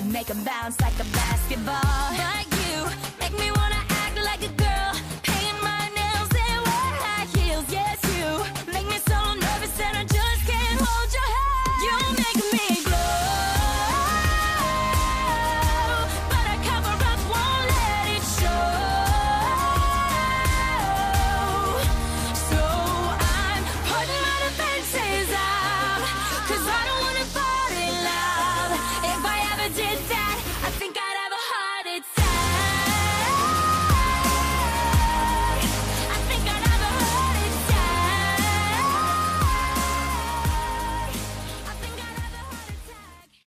Hair, make him bounce like a basketball. But you make me wanna